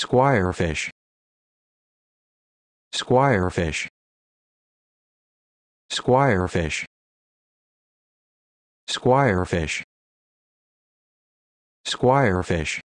Squirefish. Squirefish. Squirefish. Squirefish. Squirefish.